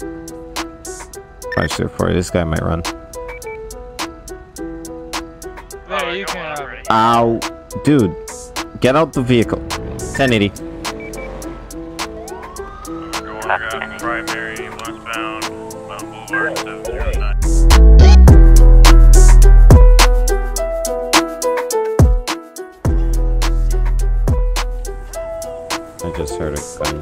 Five zero four. This guy might run. There, you can have. Ow, dude, get out the vehicle. 1080. Going got primary westbound, Mount Boulevard 709. I just heard a gunshot.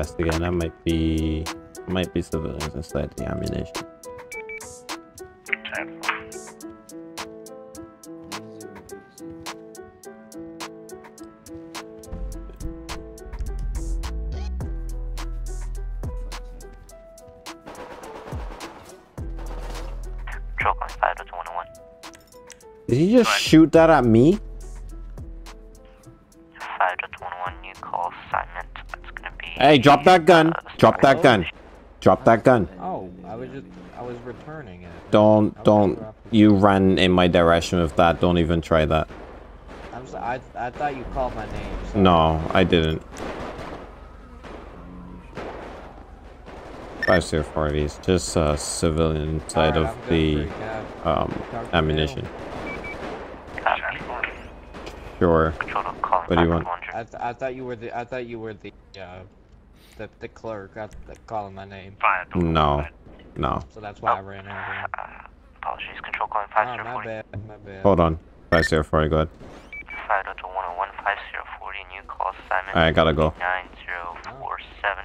5040, I'm investigating. That might be might be civilians inside the ammunition. 10 Control going 5 to 21. Did he just shoot that at me? Hey, drop that gun. uh, Drop that gun. Drop that gun. Oh, I was just, I was returning it. Don't, don't. You ran in my direction with that. Don't even try that. I'm so, I, I thought you called my name. so- No, I didn't. 5040 is just a civilian side Alright, of I'm the good for you, Cap. um, ammunition. Sure. Control What do you want? I, th I thought you were the, I thought you were the, uh, the, the clerk. I th calling my name. 5 to No. No. So that's why I ran over. him. Uh, apologies, control calling Oh, my bad, my bad. Hold on. 5040, go ahead. 5 to 101 5040, new call assignment. Alright, gotta go. 9047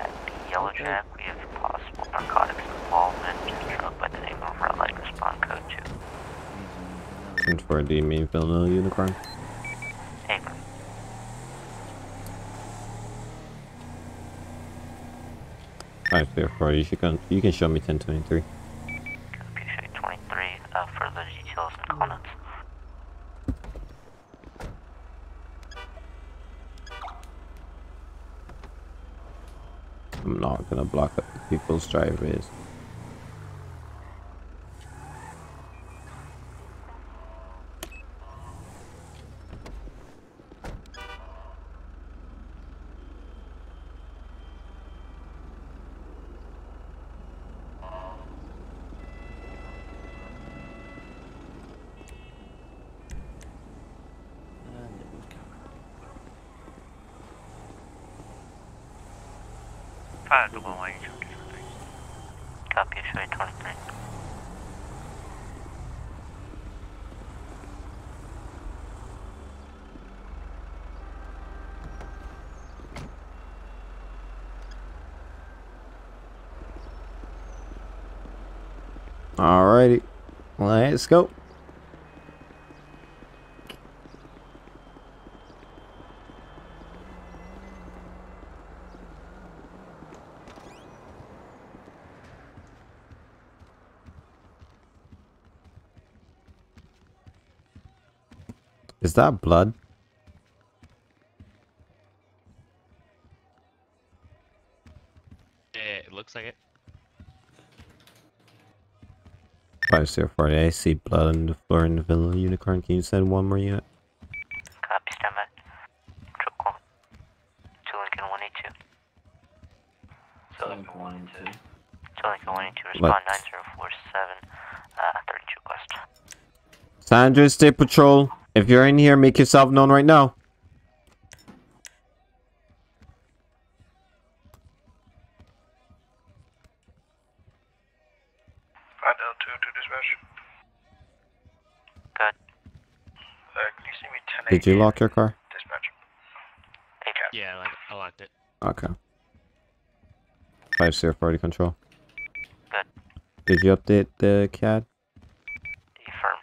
at the Yellow Okay. Jack. We have possible narcotics involvement. Drug by the name of Red Light Respond Code 2. And for the main Vanilla Unicorn. Five zero four. You can you can show me ten twenty three. Copy 23. Uh, further details and comments. I'm not gonna block up people's driveways. Five to one way. Copy 23. Alrighty. Let's go. Is that blood? Five zero forty. I see blood on the floor in the Villa Unicorn. Can you send one more unit? Copy, stand by. Control call. 2 Lincoln 182. So Lincoln 182. 2 Lincoln 182, respond 9047, uh, 32 West. San Andreas State Patrol. If you're in here, make yourself known right now. Five L two to dispatch. Good. Uh, can you see me ten Did you lock your car? Dispatch. Yeah, like I locked it. Okay. Five zero forty control. Good. Did you update the CAD? Affirm.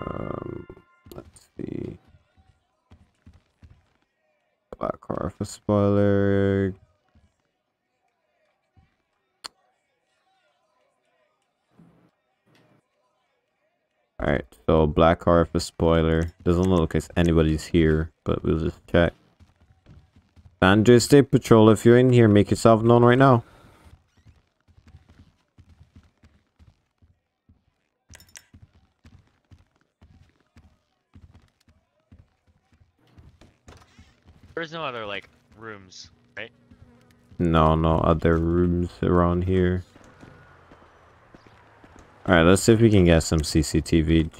Um, let's see. Black car for spoiler. Alright, so black a spoiler. Doesn't look like anybody's here, but we'll just check. San State Patrol, if you're in here, make yourself known right now. There's no other like rooms, right? No, no other rooms around here. Alright, let's see if we can get some CCTV.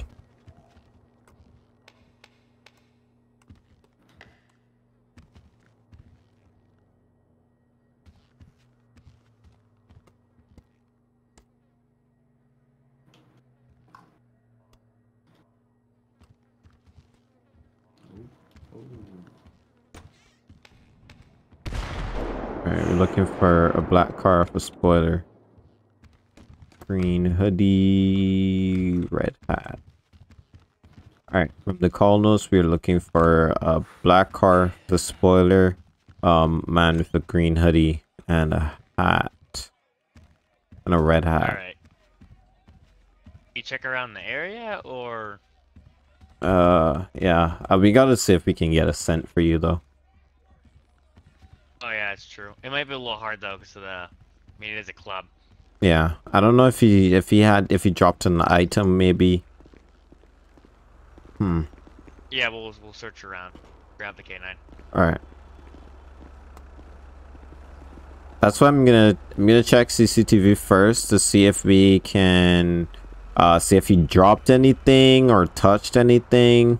Alright, we're looking for a a spoiler. Green hoodie, red hat. Alright, from the call notes, we're looking for a black car, the spoiler, um, man with a green hoodie and a hat. And a red hat. Alright. You check around the area or Uh, yeah. Uh, we gotta see if we can get a scent for you, though. Oh yeah, it's true. It might be a little hard though, because of the. I mean, it is a club. Yeah, I don't know if he if he had if he dropped an item maybe. Hmm. Yeah, we'll we'll search around. Grab the K9. All right. That's why I'm gonna I'm gonna check CCTV first to see if we can uh see if he dropped anything or touched anything,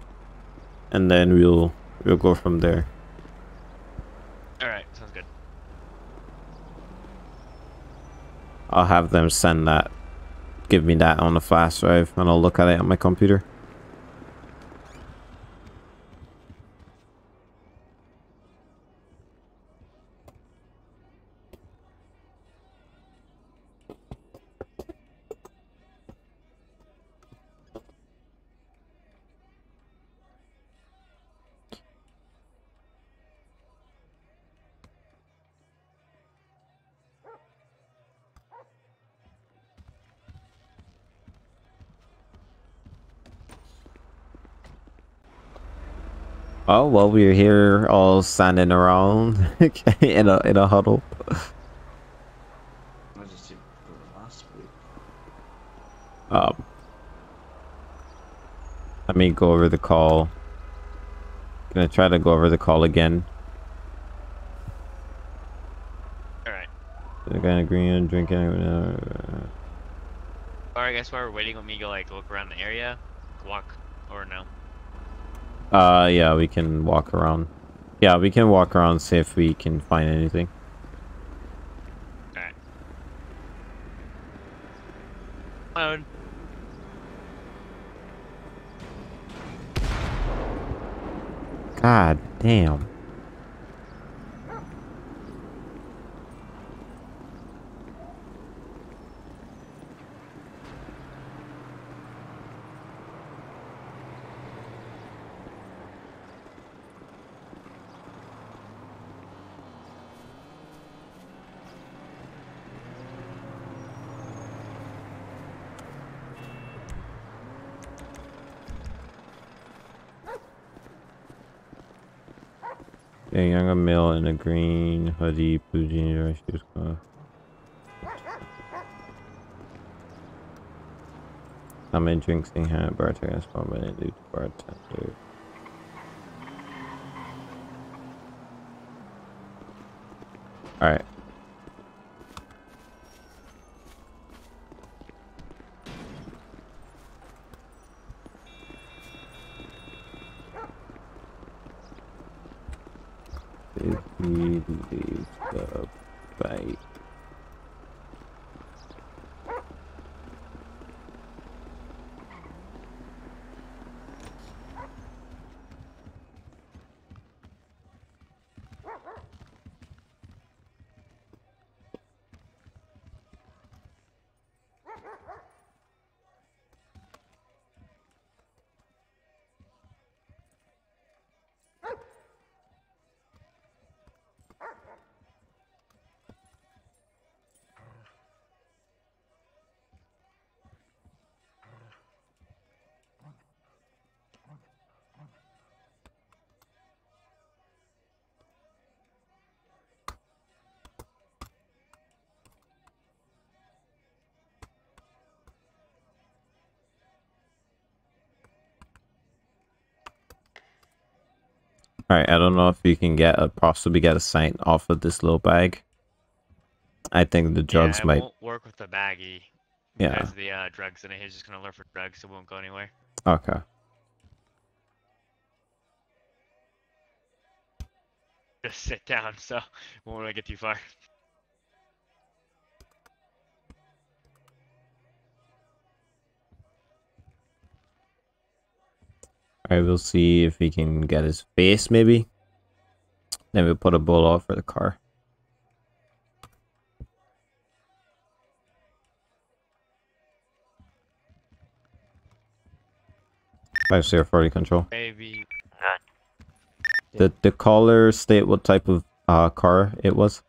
and then we'll we'll go from there. All right, sounds good. I'll have them send that, give me that on the flash drive, and I'll look at it on my computer. Oh well, we're here all standing around in a in a huddle. I just did it last week. Um, let me go over the call. Gonna try to go over the call again. All right. They're gonna agree on drinking. Or I guess while we're waiting, let me go like look around the area, walk, or no. Uh, yeah, we can walk around. Yeah, we can walk around see if we can find anything. All right. Alone. God damn. A younger male in a green hoodie, blue jeans, red shoes. uh, I'm in drinks in hand, bartender, as well, but I do bartender. Alright. if we leave the bike? Alright, I don't know if you can get a possibly get a sign off of this little bag. I think the drugs yeah, might won't work with the baggie. yeah. Because the uh, drugs in it, he's just gonna look for drugs, so it won't go anywhere. Okay. Just sit down, so won't really get too far. Alright, we'll see if we can get his face maybe. Then we'll put a bolo out for the car. Five zero forty control. Maybe Good. Did the caller state what type of uh car it was?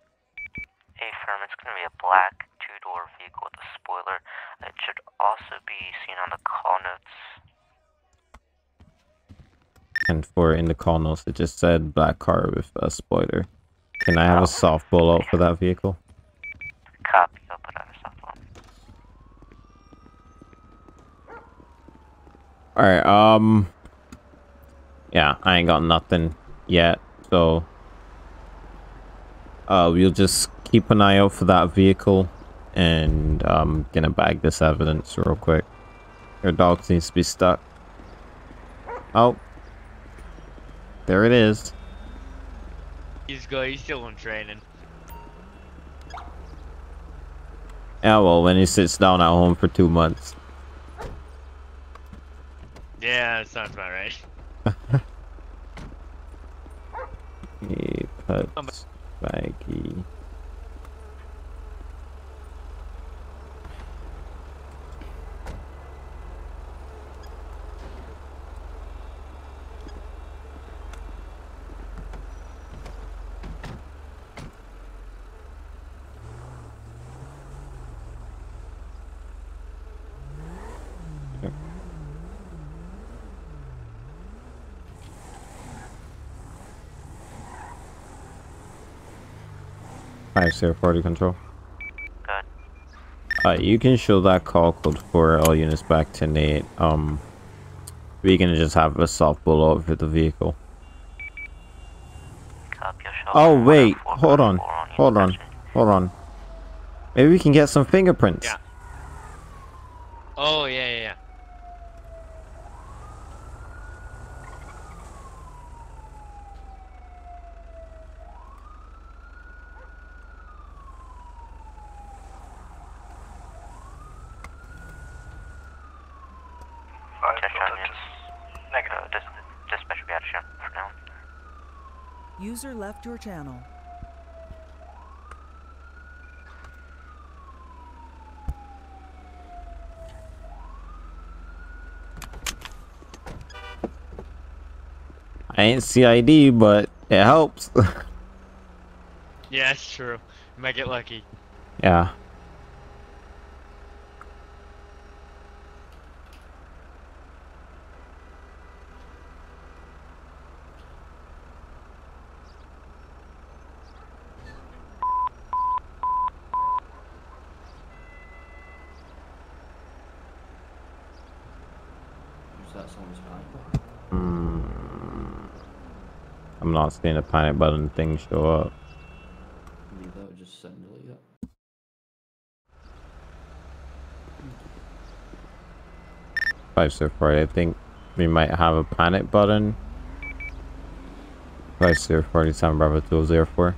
A firm, it's gonna be a black two-door vehicle with a spoiler. It should also be seen on the call notes. For in the notes it just said black car with a spoiler. Can I have a soft out for that vehicle? Copy, I'll put out a phone. Alright, um Yeah, I ain't got nothing yet, so uh we'll just keep an eye out for that vehicle and um gonna bag this evidence real quick. Your dog needs to be stuck. Oh. There it is. he's good. He's still in training. Yeah, well, when he sits down at home for two months. Yeah, that sounds about right. He puts. Five zero forty control. Good. Uh, you can show that call code for all units back to Nate. Um, we can just have a soft bolo over the vehicle. Copy, I'll show Oh one wait, hold on, hold on, hold on. Maybe we can get some fingerprints. Yeah. Oh yeah, yeah, yeah. Five Just Delta on dis- its negative. uh, dis- dispatch will be out of show for now. User left your channel. I ain't CID, but it helps. Yeah, that's true. You might get lucky. yeah. Who's that someone's panic? Hmm. I'm not seeing a panic button thing show up. Leave that or just set and delete it. Five so far, I think we might have a panic button. Five zero forty seven Bravo two zero four.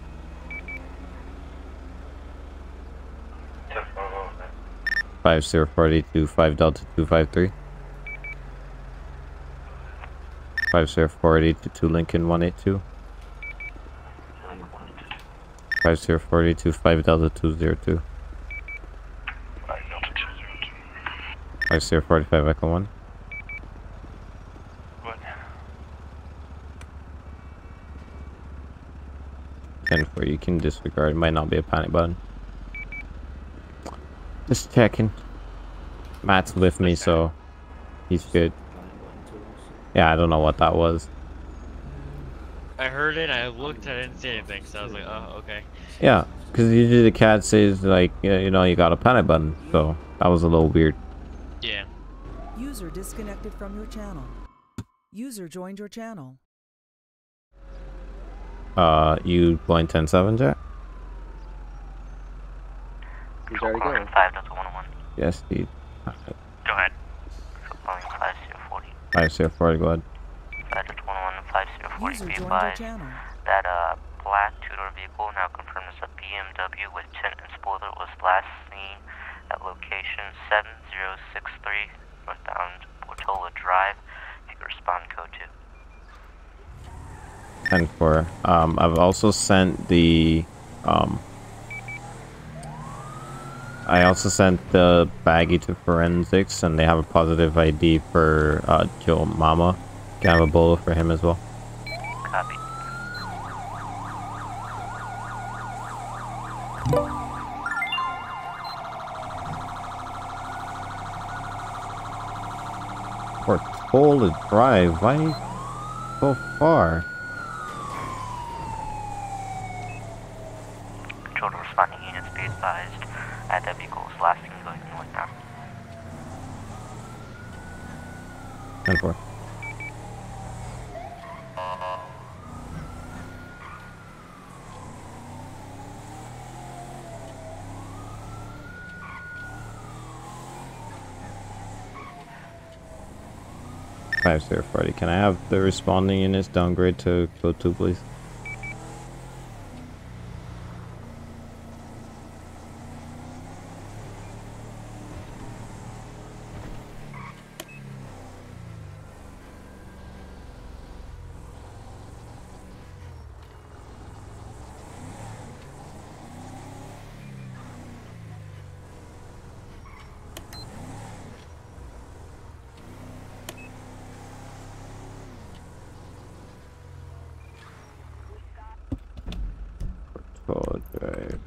Five zero forty two five Delta two five three. Five zero forty to Lincoln one eight two. Five zero forty two five Delta two zero two. Five Delta two zero two. Five zero forty five Echo one. What? Ten four you can disregard. It might not be a panic button. Just checking. Matt's with me, so he's good. Panic button tools. Yeah, I don't know what that was. I heard it. I looked. I didn't see anything. So I was like, oh, okay. Yeah, because usually the cat says like, yeah, you know, you got a panic button. So that was a little weird. Yeah. User disconnected from your channel. User joined your channel. Uh, you blind ten seven Jack? He's already going. Five Delta one one. Yes, dude. 5040, go ahead. Patrick 11540, that uh black two-door vehicle now confirmed as a BMW with tint and spoiler was last seen at location 7063 northbound Portola Drive. You can respond code 2. 10 4. Um, I've also sent the um, I also sent the baggie to forensics, and they have a positive ID for uh, Joe Mama. Can I have a bolo for him as well. Copy. Portola Drive. Why so far? Control to responding units be advised at that vehicle was last seen going northbound. Ten four. Five zero forty. Can I have the responding units downgrade to code two, please? Code drive.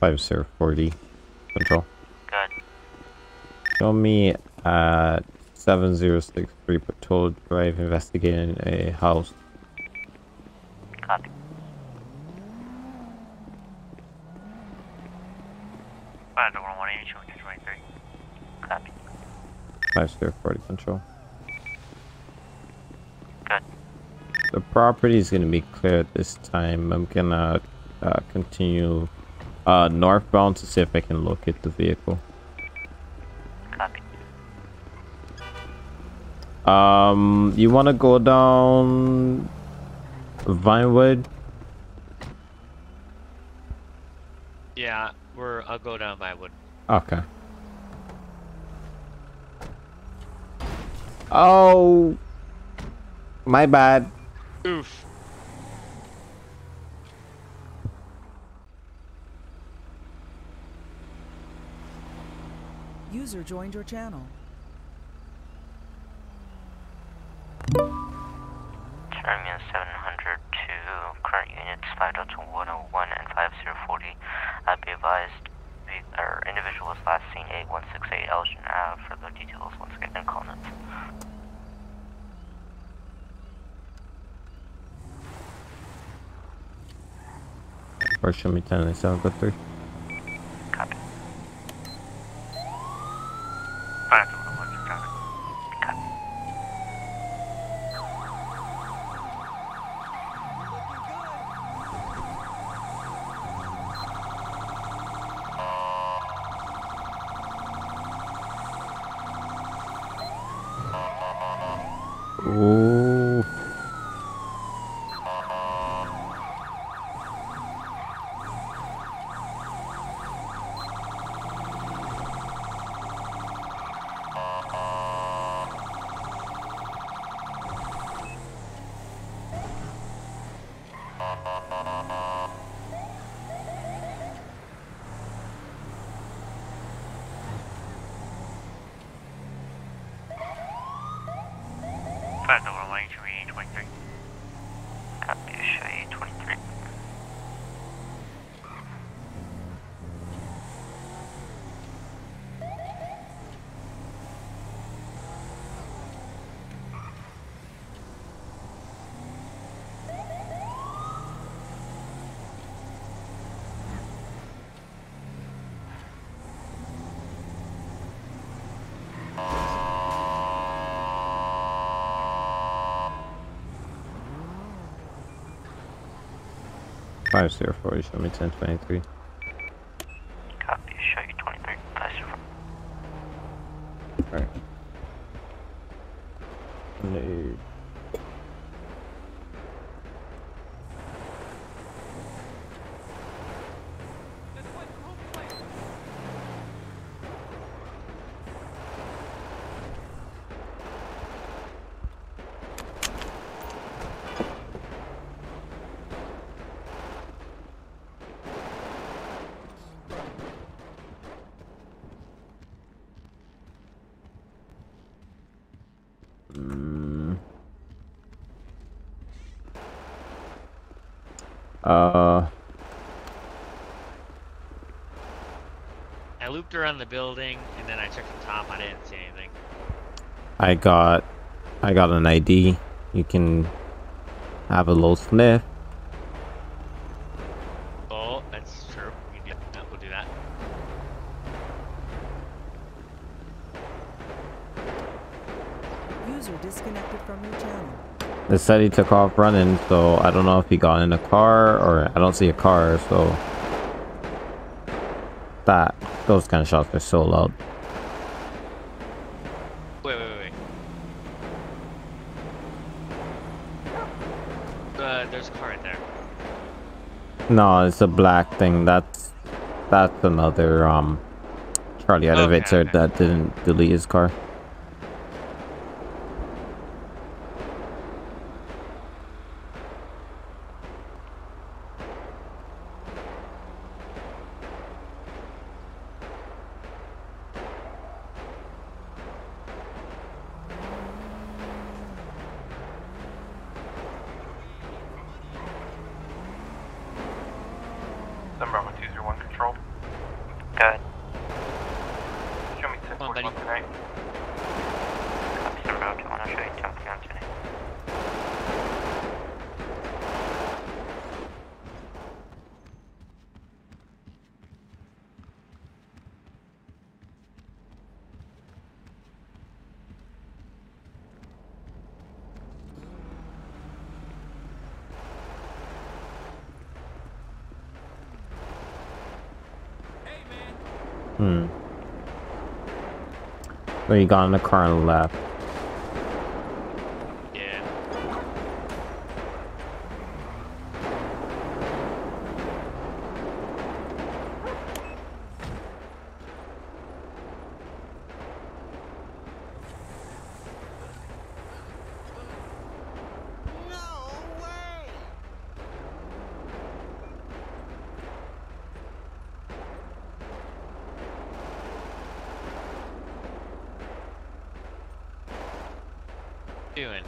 Five zero forty. Show me at 7063 Portola Drive investigating a house. Copy. Five Delta one eighty two twenty three. Copy. 5040 Control. Good. The property is going to be clear at this time. I'm going to uh, continue uh, northbound to see if I can locate the vehicle. Um, you want to go down Vinewood? Yeah. We're. I'll go down Vinewood. Okay. Oh, my bad. Oof. User joined your channel. 5.101 and 5040. Uh, be advised, we, our individual was last seen 8168 Elgin Ave. For the details once again in comments. Or show me 10 and 3. Five zero four. Show me ten twenty three. Copy, show you 23. Five zero four. Alright. No. Mm. Uh, I looped around the building and then I checked the top. I didn't see anything. I got, I got an ID. You can have a little sniff. Oh, that's true. We can do that. We'll do that. User disconnected from your channel. They said he took off running, so I don't know if he got in a car or I don't see a car, so that those kind of shots are so loud. Wait, wait, wait. Uh, there's a car right there. No, it's a black thing. That's that's another um Charlie Okay, elevator okay. that didn't delete his car. Number one two zero one control. Good. Show me ten Come on, forty one buddy. tonight. Copy, 702. I'll show you 10 p.m. today. Hmm. So you got in the car and left. Yeah. Doing.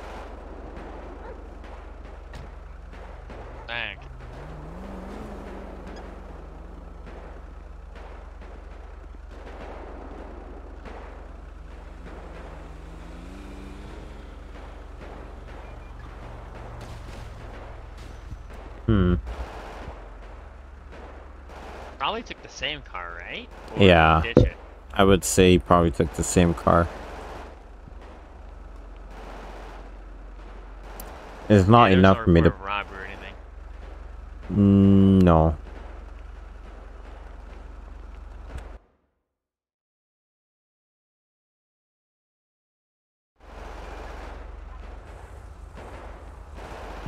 Thank. Hmm. Probably took the same car, right? Or Yeah. I would say he probably took the same car. It's not Yeah, enough no for me to. robbery or anything. Mm, no.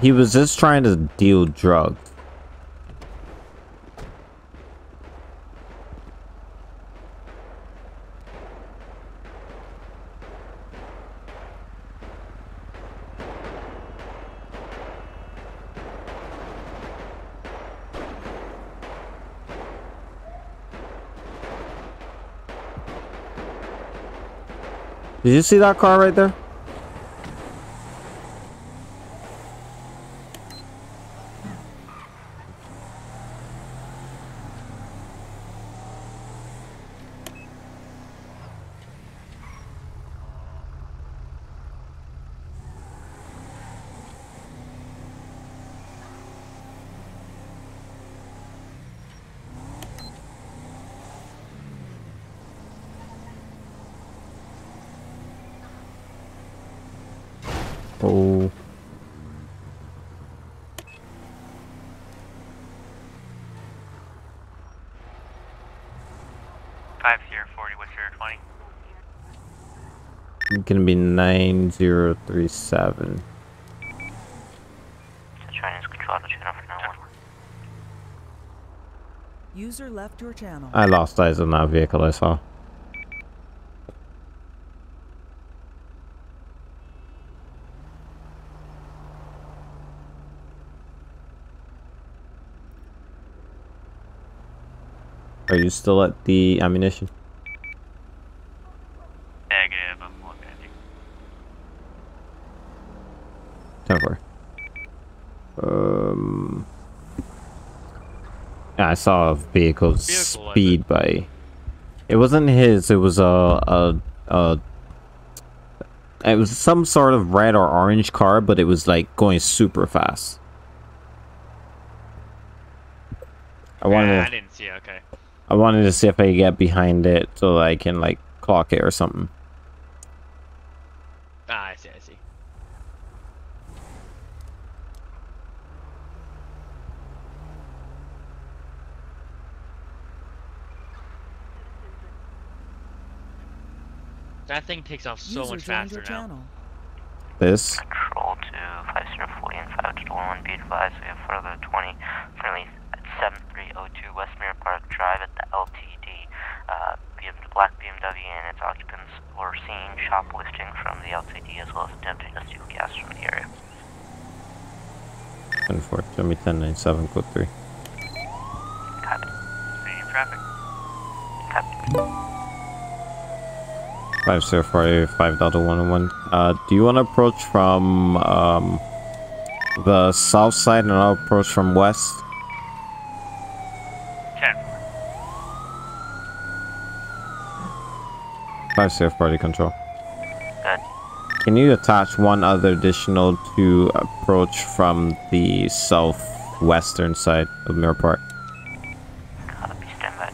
He was just trying to deal drugs. Did you see that car right there? Oh. Five zero forty. What's your twenty? Gonna be 9037. So Chinese control the channel for now. User left your channel. I lost eyes on that vehicle I saw. Are you still at the ammunition? Negative. I'm looking at you. Ten four. Um. Yeah, I saw a vehicle Vehicle, speed by. It wasn't his. It was a a a. It was some sort of red or orange car, but it was like going super fast. I wanted. Yeah, I didn't see. it, Okay. I wanted to see if I could get behind it so I can like clock it or something. Ah, I see. I see. That thing takes off so User much faster your now. channel. This. Control to 5040 and 511 be advised we have further 20 friendly at 7302 West Mirror Park Drive at the LTD. Uh, BM, black BMW and its occupants were seen shoplifting from the LTD as well as attempting to steal gas from the area. Ten four. Show me ten nine seven code three. Copy. Same traffic. Copy. Five zero five five delta one one. Uh, do you want to approach from um the south side and I'll approach from west? Ten. Five party control. Good. Can you attach one other additional to approach from the southwestern side of Mirror Park? Copy. Stand by.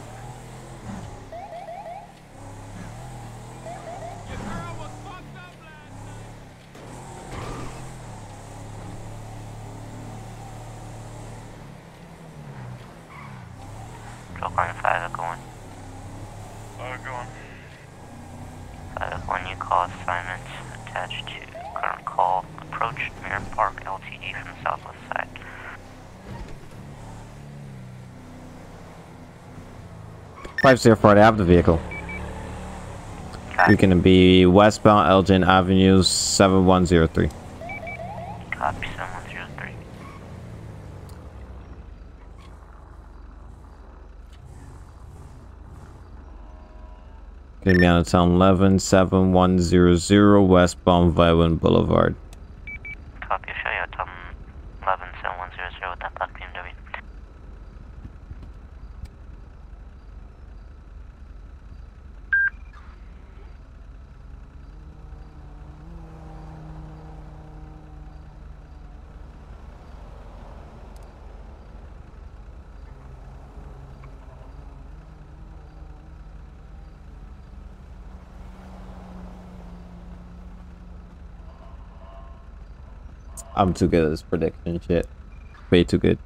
Control calling 5 Echo 1. Uh, go on. 5 Echo 1, you call assignments attached to current call. Approach Mirror Park LTD from the southwest side. Five zero party. I have the vehicle. Copy. We're gonna be westbound Elgin Avenue seven one zero three. Copy 7103. Gonna be on town eleven seven one zero zero westbound Violin Boulevard. I'm too good at this prediction shit. Way too good.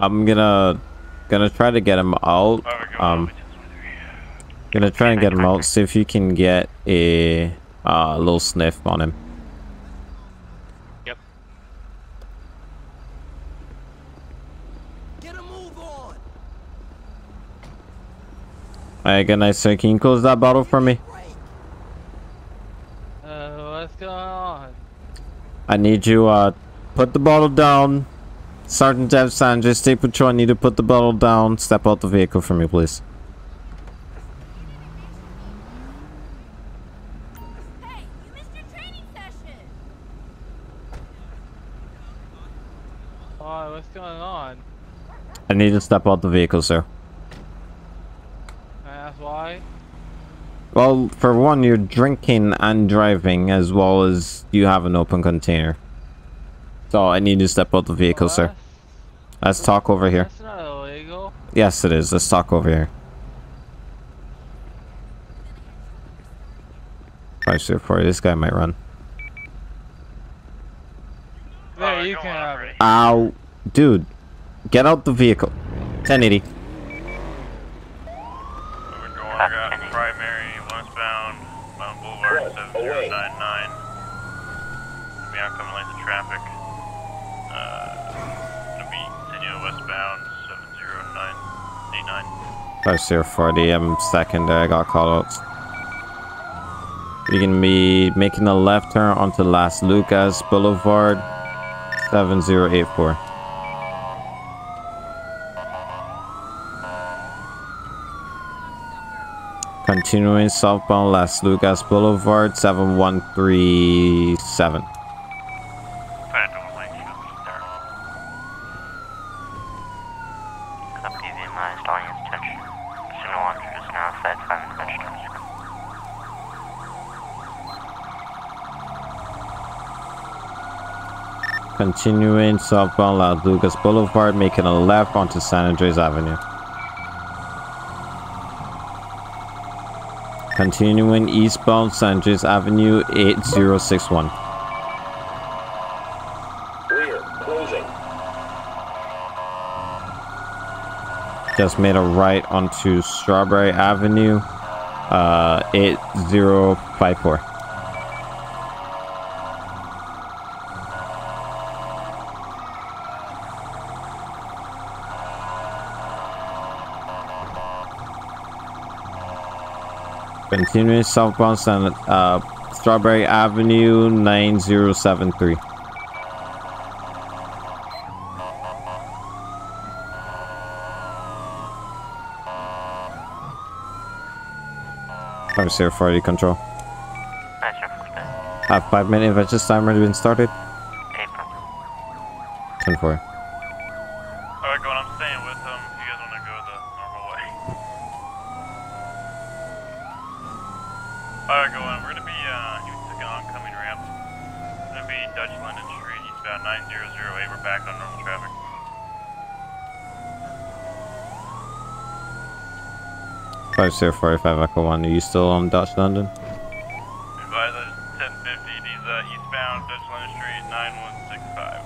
I'm gonna gonna try to get him out. Going Um, over to 23. gonna try and get him out. See if you can get a uh, little sniff on him. Yep. Get a move on. Alright, good night, sir. Can you close that bottle for me? Uh, what's going on? I need you, uh, put the bottle down. Sergeant Dev Sanders, State Patrol, I need to put the bottle down. Step out the vehicle for me, please. Hey, you missed your training session. Oh, what's going on? I need to step out the vehicle, sir. Can I ask why? Well, for one, you're drinking and driving, as well as you have an open container. So I need to step out the vehicle, sir. Let's talk over here. That's not illegal. Yes, it is. Let's talk over here. Five zero four. This guy might run. There, you can have it. Ow, dude, get out the vehicle. 1080. We're going, I got primary westbound, Mount Boulevard 7099. Gonna be oncoming lanes of traffic. Uh, gonna be continue westbound 70989. Five zero forty. I'm second. I got callouts. You can be making a left turn onto Las Lagunas Boulevard, seven zero eight four. Continuing southbound Las Lagunas Boulevard, seven one three seven. Phantom lane should be there. Copy VMI stalling its attention. Signal launcher is now fed 5 vegetables. Continuing southbound Las Lagunas Boulevard, making a left onto San Andreas Avenue. Continuing eastbound San Andreas Avenue 8061. Clear. Closing. Just made a right onto Strawberry Avenue uh 8054. Continuing southbound uh, Strawberry Avenue 9073. Five zero forty control. Nice, sir, first bed. Have five minute adventure timer been started? 8 front. Ten four. 0045 Echo 1, are you still on Dutch London? Advisor 1050, he's uh, eastbound Dutch London Street 9165.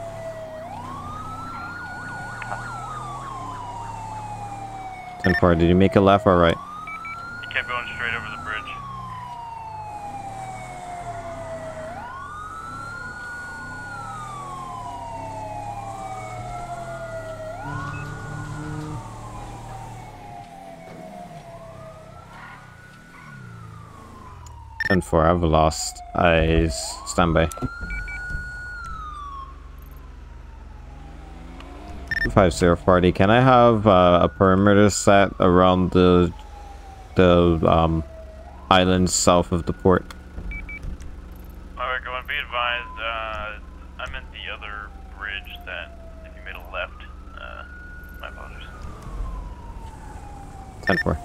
Ten four, did you make a left or right? I've lost eyes. Stand by. Five zero forty. Can I have uh, a perimeter set around the the um island south of the port? Alright, go on, be advised, uh, I'm at the other bridge that, if you made a left, uh, my apologies. Ten four.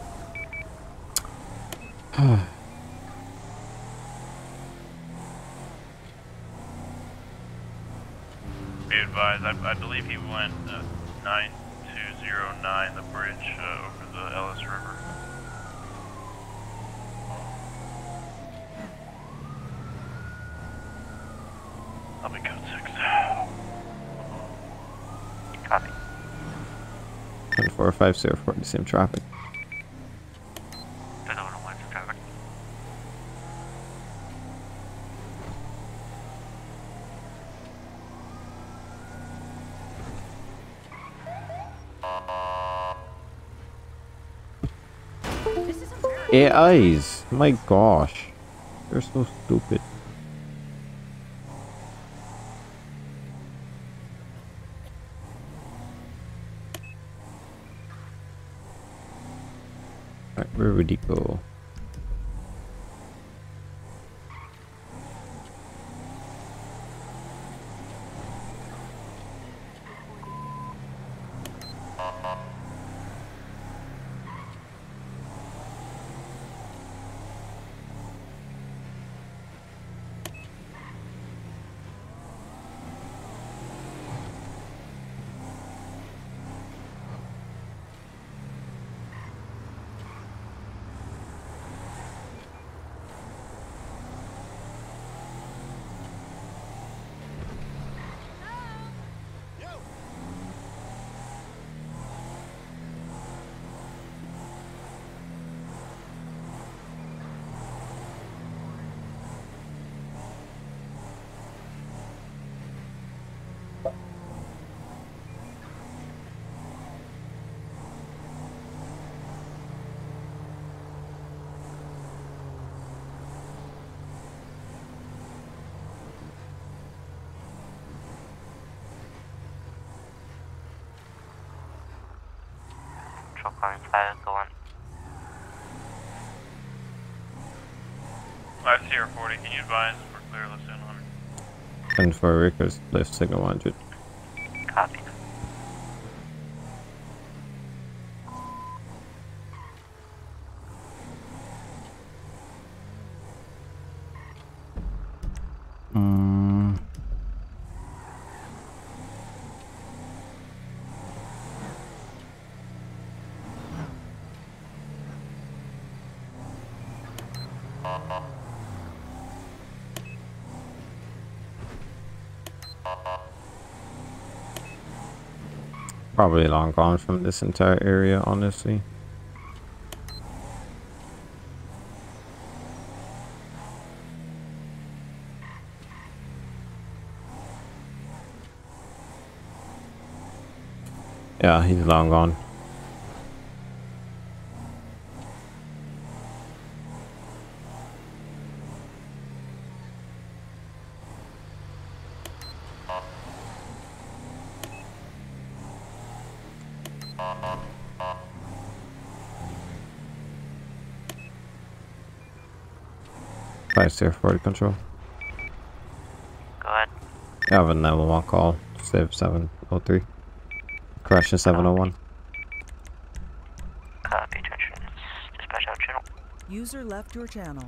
Be advised, I, I believe he went, uh, 9209, the bridge, uh, over the Ellis River. I'll be code 6. Copy. 504, 504, the same traffic. Five to one one traffic. This. AIs! My gosh. They're so stupid. Where would he go? Control calling 5 go on. 5 Sierra 40, can you advise we're clear less than 100? And for Rickers, left signal 100. Copy. Probably long gone from this entire area, honestly. Yeah, he's long gone. Five zero forty control. Go ahead. I have a 911 call. Save 703. Correction 701. Copy, attention. Dispatch out channel. User left your channel.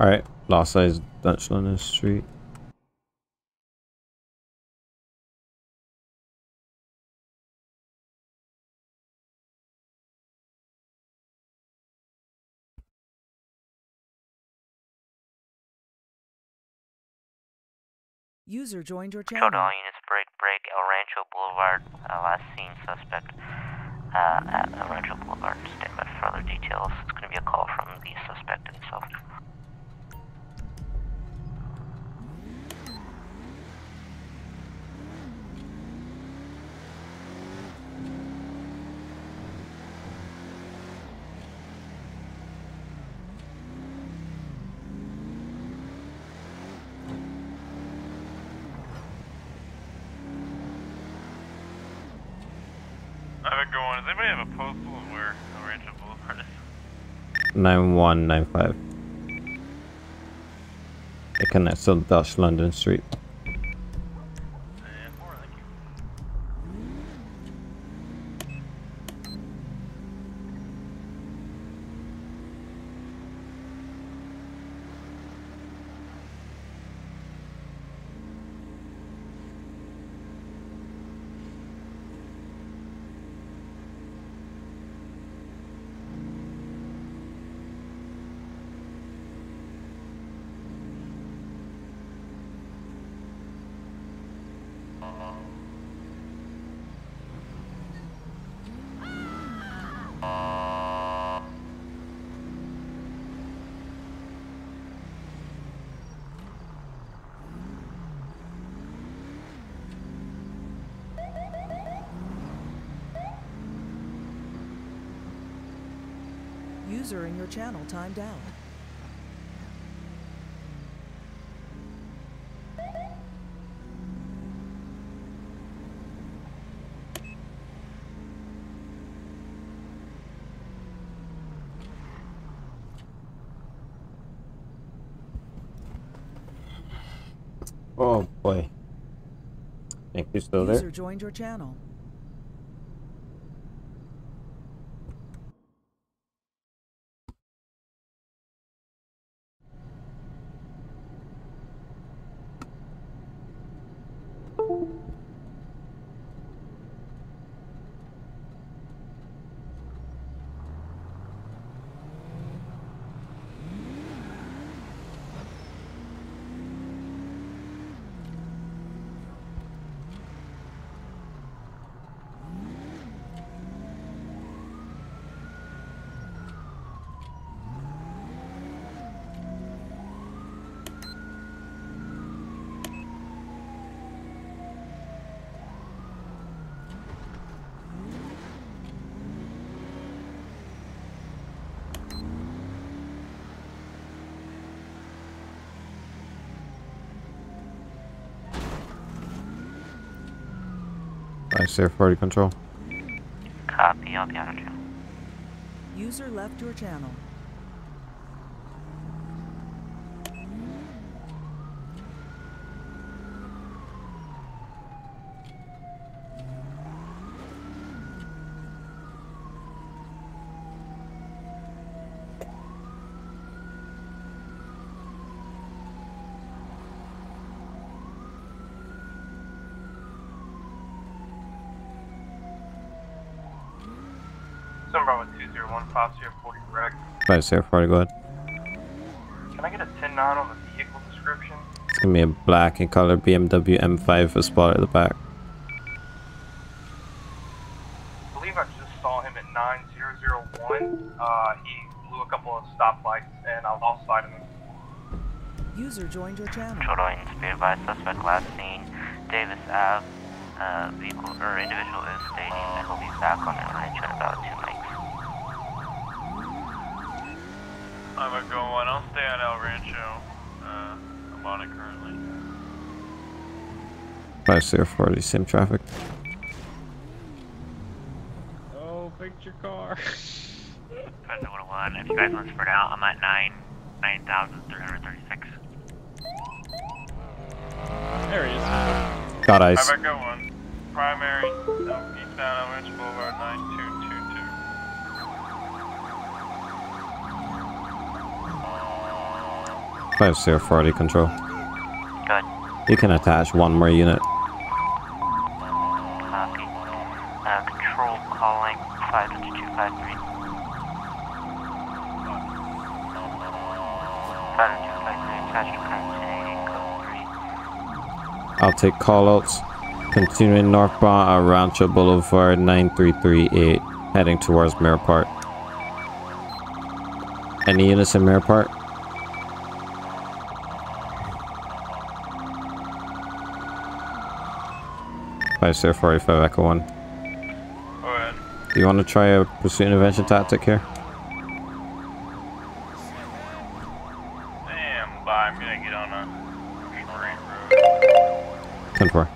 Alright, last size Dutch London Street. User joined your Control to channel. all units, break, break, El Rancho Boulevard. Uh, last seen suspect uh, at El Rancho Boulevard. Stand by for other details. It's going to be a call from the suspect himself. I've been going. Does anybody have a postal of where Rancho Boulevard is? 9195. It connects to Dutch London Street. And four, thank you. User in your channel timed out. Oh boy. Think you still there? User joined your channel. I say 40 control. Copy, I'll be on you. User left your channel. Number 201 Fox here, 40 correct. I say 40, go ahead. Can I get a 10 9 on the vehicle description? It's gonna be a black and color BMW M5 with spot at the back. I believe I just saw him at 9001. Uh, he blew a couple of stoplights and I lost sight of him. User joined your channel. Total units be advised, suspect 504, the same traffic. Oh, picked your car. That's 101. If you guys want to spread out, I'm at 9, 9,336. There he is. Got ice. I've got one. Primary, no, eastbound Orange Boulevard 9222. Five zero forty control. Good. You can attach one more unit. Take callouts. Continuing northbound at Rancho Boulevard 9338, heading towards Mirror Park. Any units in Mirror Park? Five zero forty five Echo One. Ahead. Do you want to try a pursuit intervention tactic here? Ten four.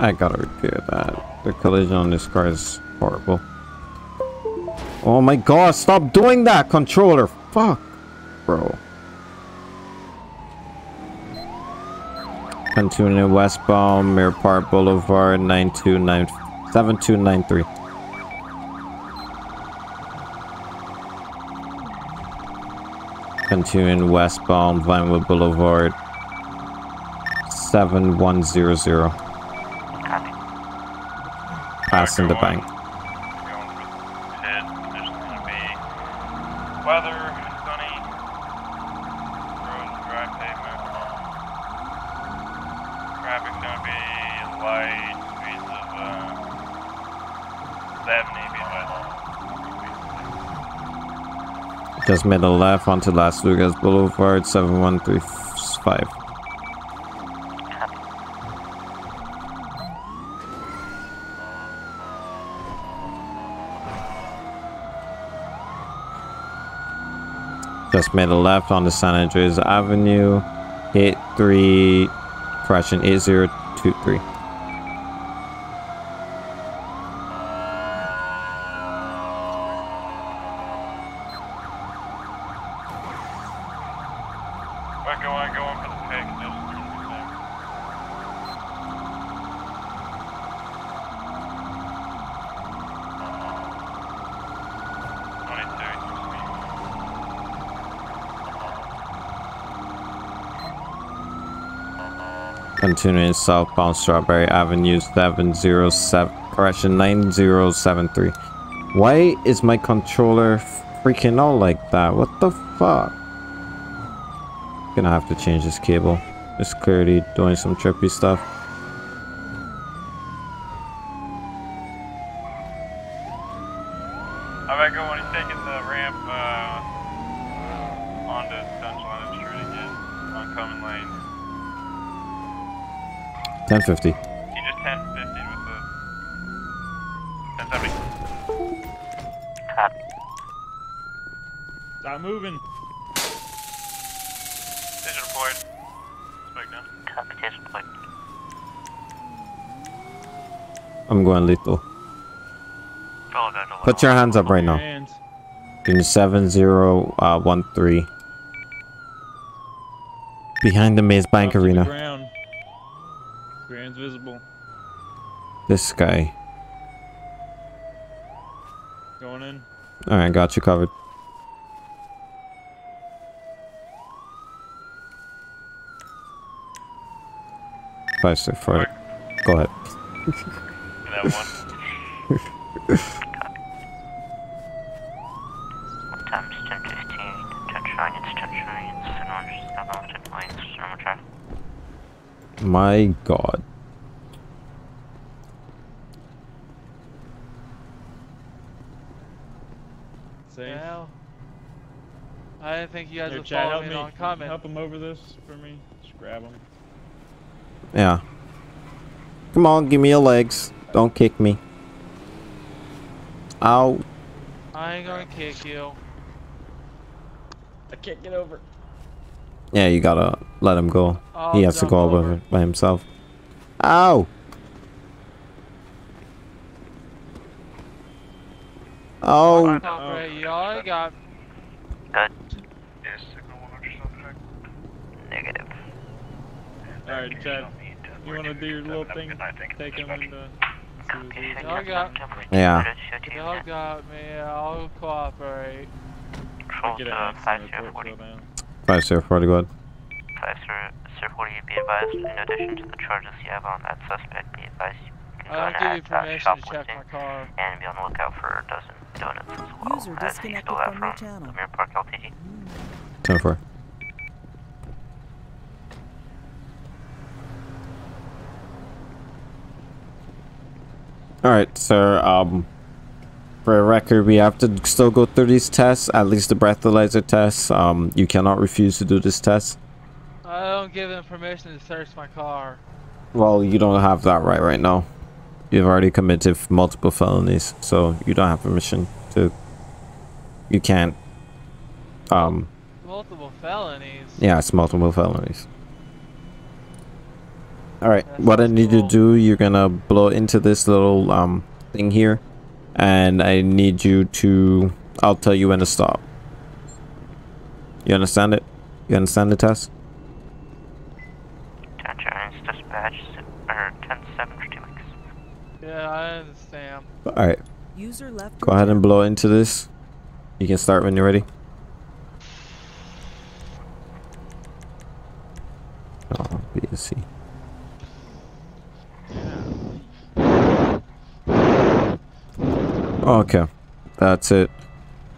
I gotta repair that. Uh, the collision on this car is horrible. Oh my god, stop doing that, controller! Fuck, bro. Continuing westbound, Mirror Park Boulevard, 9293. 7293. Continuing westbound, Vinewood Boulevard, 7100. Passing the bank. Going for the pit. Conditions gonna be weather, sunny, roads, dry pavement. Traffic's gonna be light, speeds of uh, 70, be advised. Made a left onto Las Vegas Boulevard, 7135. Just made a left onto San Andreas Avenue, hit 3, correction, 8023. But go on, go on for the pit. Conditions are gonna be same. Twenty-two, speed. Continuing southbound Strawberry Avenue 707, correction 9073. Why is my controller freaking out like that? What the fuck? Gonna have to change this cable. It's clearly doing some trippy stuff. How about going? He's taking the ramp uh, onto Sunshine Street again on Common Lane. 1050. He just 1050 with the 1070. Copy. Stop moving. Station deployed. Spike down. Copy. Station point. I'm going lethal. Fellow guys, a Put your hands up right Your now. hands. Give me 7013. Uh, Behind the Maze Bank Drop to the Arena. ground. Your hands visible. This guy. Going in. Alright, got you covered. Five six four. Go ahead. That one. What 1015? 10 Shrines, 10 Shrines, 700, 700 points, normal traffic. My god. Safe. Well, I didn't think you guys Here, would Chad, follow help me me. on comment. Help him over this for me. Just grab him. Yeah. Come on, give me your legs. Don't kick me. Ow. I ain't gonna kick you. I can't get over. Yeah, you gotta let him go. I'll he has to go over. over by himself. Ow! Oh! Top right, you all got Good. Is signal 100 subject? Negative. Alright, Chad. You wanna do your little thing? Take him into. Copy. Y'all got, Yeah. y'all got me. I'll cooperate. Control Get to an 5 accident 40. out. Five zero forty, go ahead. 5 zero zero 40, be advised. In addition to the charges you have on that suspect, be advised you can go I and don't give you add uh, permission to check shoplifting my car. and be on the lookout for a dozen donuts as well. User as you disconnected stole that from your from channel. Mirror Park LTD. Ten four. Alright, sir, um for a record we have to still go through these tests, at least the breathalyzer test. Um you cannot refuse to do this test. I don't give them permission to search my car. Well, you don't have that right right now. You've already committed multiple felonies, so you don't have permission to. You can't. Um, Multiple felonies. yeah, it's multiple felonies. All right. What I need you to do, you're gonna blow into this little um thing here, and I need you to. I'll tell you when to stop. You understand it? You understand the test? Ten Giants dispatch, or 10 7 for two weeks. Yeah, I understand. All right. User left. Go ahead and blow into this. You can start when you're ready. Oh, B and C. Okay, that's it.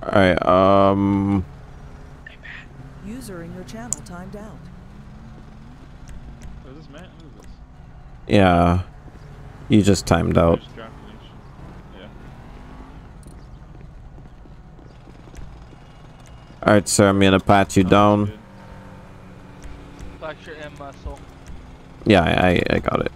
All right. Um. User in your channel timed out. Oh, is this Matt? Who is this? Yeah. You just timed out. Just dropped an issue. Yeah. All right, sir. I'm gonna pat you down. Flex your M muscle. Yeah, I I, I got it.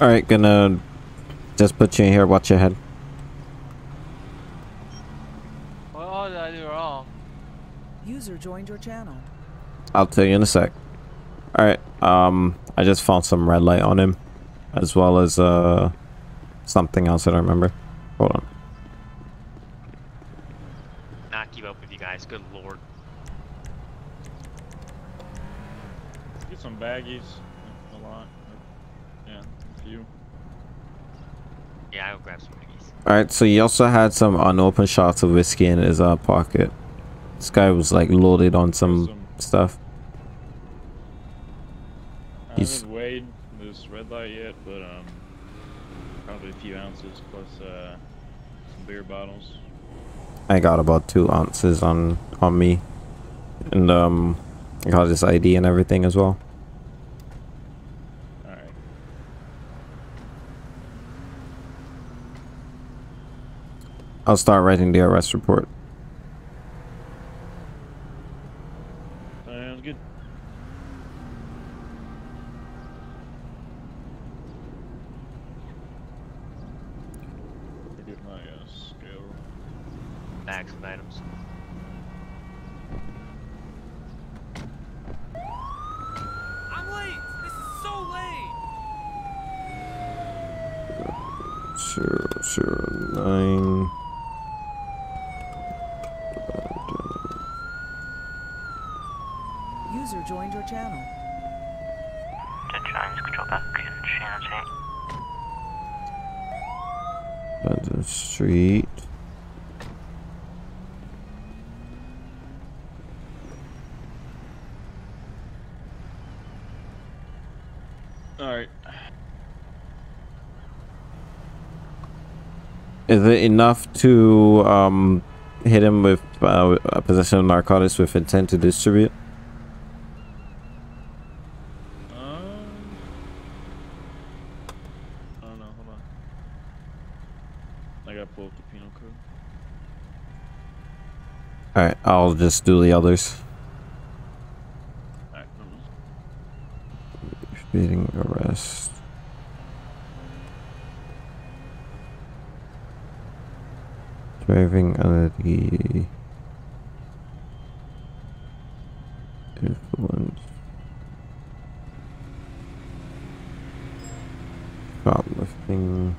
All right, gonna just put you in here. Watch your head. What all did I do wrong? User joined your channel. I'll tell you in a sec. All right. Um, I just found some red light on him, as well as uh something else I don't remember. Hold on. Not keep up with you guys. Good lord. Get some baggies. A lot. Yeah, a few. Yeah, I'll grab some biggies. All right. So he also had some unopened shots of whiskey in his uh pocket. This guy was like loaded on some stuff. I He's- haven't weighed this red light yet, but um, probably a few ounces plus uh, some beer bottles. I got about two ounces on on me, and um, I got his ID and everything as well. All right. I'll start writing the arrest report. Sounds good. Get my uh, scale. Bags and items. I'm late. This is so late. Zero zero nine. User joined your channel. 10 Giants control back in Shannon London Street. All right. Is it enough to um hit him with uh, a possession of narcotics with intent to distribute? Um. I don't know. Hold on. I gotta pull up the penal code. All right, I'll just do the others. Alright, no, no. Speeding arrest. Driving under the influence. Shoplifting.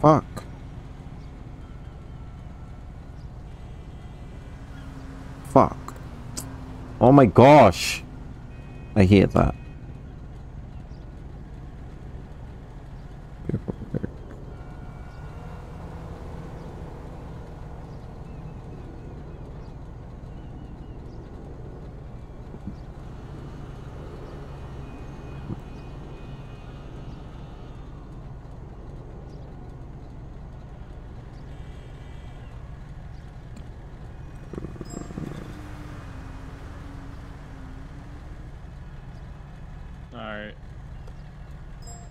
Fuck. Fuck. Oh my gosh. I hate that. Alright.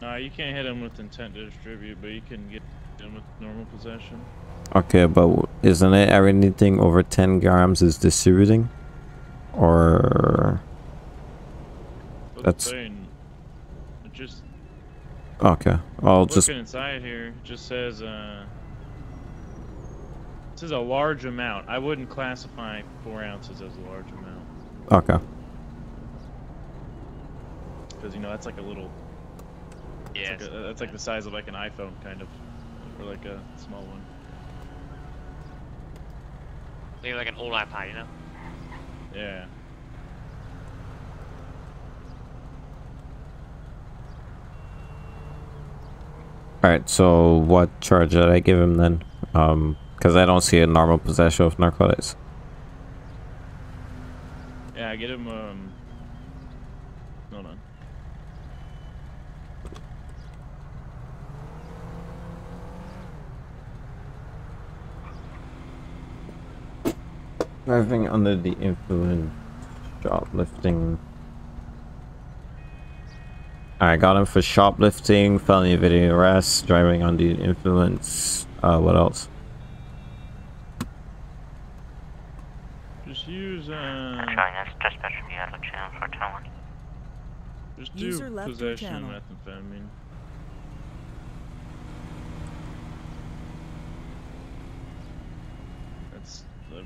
Nah, you can't hit him with intent to distribute, but you can get him with normal possession. Okay, but isn't it anything over 10 grams is distributing? Or That's That's- saying. It just. Okay. I'll just Looking inside here, it just says uh, it says a large amount. I wouldn't classify four ounces as a large amount okay. because you know that's like a little. Yeah. It's like a- that's like the size of like an iPhone, kind of, or like a small one. Maybe like an old iPod, you know? Yeah. All right. So what charge did I give him then? Um, because I don't see a normal possession of narcotics. Yeah, I get him. Um. Hold on. Driving under the influence, shoplifting. I got him for shoplifting, felony evading arrest, driving under the influence. Uh, what else? Just use uh. That's fine, that's dispatch will be out channel for town. Just User do left possession of methamphetamine.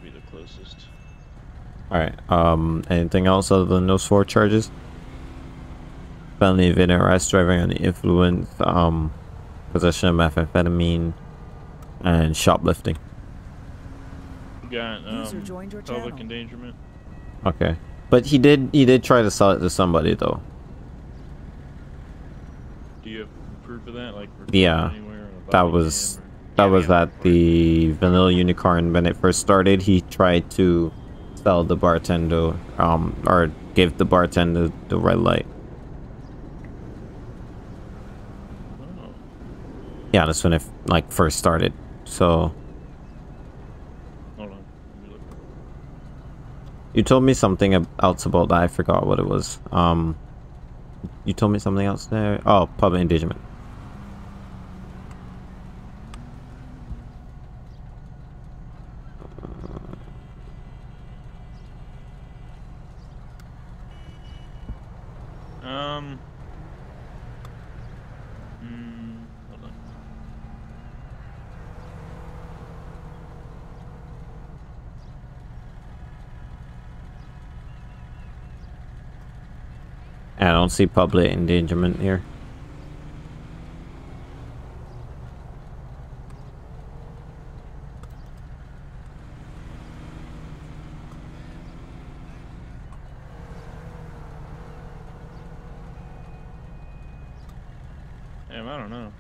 That's that'd be the closest. All right. Um, anything else other than those four charges? Felony evading arrest, driving under the influence, um, possession of methamphetamine, and shoplifting. You got User um, joined your public channel. endangerment. Okay. But he did he did try to sell it to somebody though. Do you have proof of that? Like Yeah. anywhere That was or- that was at the Vanilla Unicorn when it first started. He tried to sell the bartender um or give the bartender the red light. Yeah, that's when it like first started. So Hold on. Let me look. you told me something else about that. I forgot what it was. Um, you told me something else there. Oh, public endangerment. Um. Mm, hold on. I don't see public endangerment here. Damn, I don't know.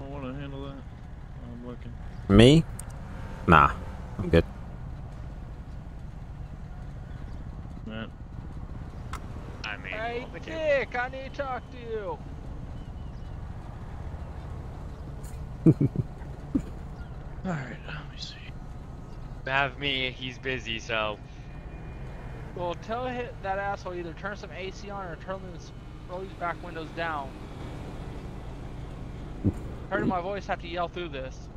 I want to handle that. I'm looking. Me? Nah, I'm good. Matt. I mean, Hey, well, we do. Dick, I need to talk to you. Alright, let me see. have me, he's busy, so. Well, tell hit that asshole either turn some AC on or turn these, roll these back windows down. Heard my voice have to yell through this.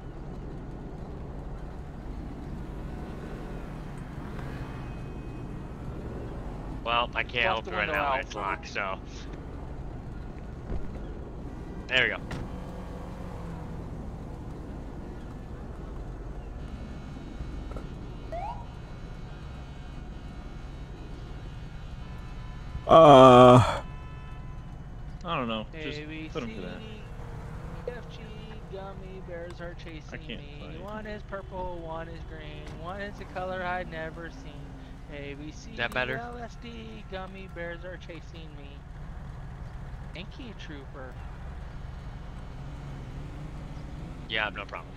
Well, I can't Bust help the you right now it's locked, so. There we go. Uh, I don't know. Just A, B, put him C, to that. D, F, G, gummy bears are chasing can't me. find One is purple, one is green, one is a color I'd never seen. A, B, C, That better? LSD, gummy bears are chasing me. Thank you, trooper. Yeah, no problem.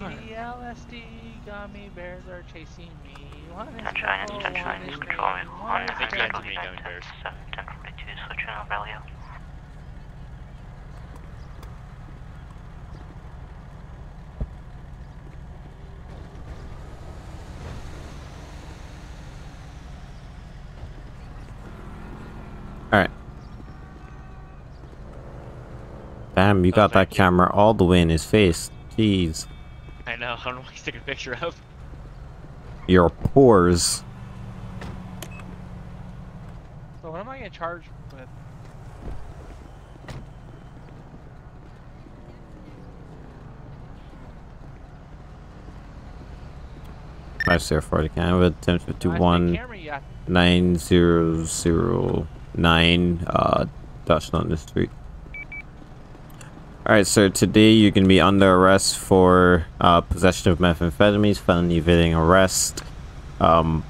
The LSD gummy bears are chasing me. One is Sunshine, purple, Sunshine, one is control green, me. one One is think a you had color- too many gummy bears. 7, 10, 42, switching on Valio. all right. Damn, you got that camera all the way in his face. Jeez. I know. I don't know what he's taking a picture of. Your pores. So what am I gonna charge with? Five zero forty Canada, ten fifty one big camera you got. nine zero zero nine uh Dutch the Street. Alright, sir, today you're going to be under arrest for uh, possession of methamphetamines, felony evading arrest, um,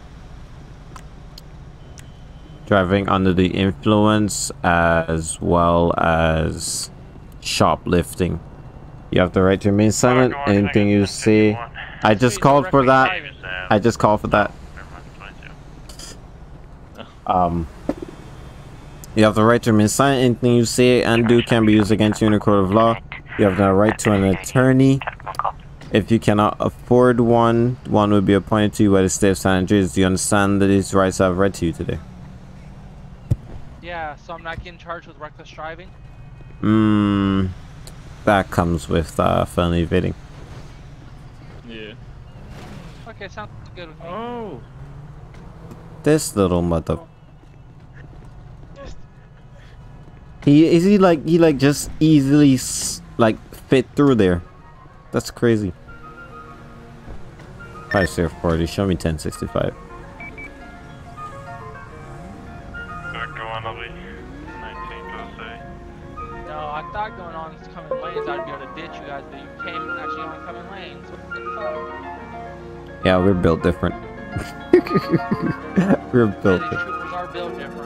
driving under the influence, as well as shoplifting. You have the right to remain silent. Anything you say. I just called for that. I just called for that. Um. You have the right to remain silent. Anything you say and do can be used against you in a court of law. You have the right to an attorney. If you cannot afford one, one will be appointed to you by the state of San Andreas. Do you understand that these rights I've read to you today? Yeah, so I'm not getting charged with reckless driving. Mmm. That comes with uh, felony evading. Yeah. Okay, sounds good with me. Oh. This little mother. He is he like he like just easily s- like fit through there. That's crazy. Five zero forty. Show me ten sixty five. going on the 19th, I'll say. No, I thought going on coming lanes I'd be able to ditch you guys, but you came actually on coming lanes. What the fuck? Yeah, we're built different. we're Yeah, built these different. troopers are built different.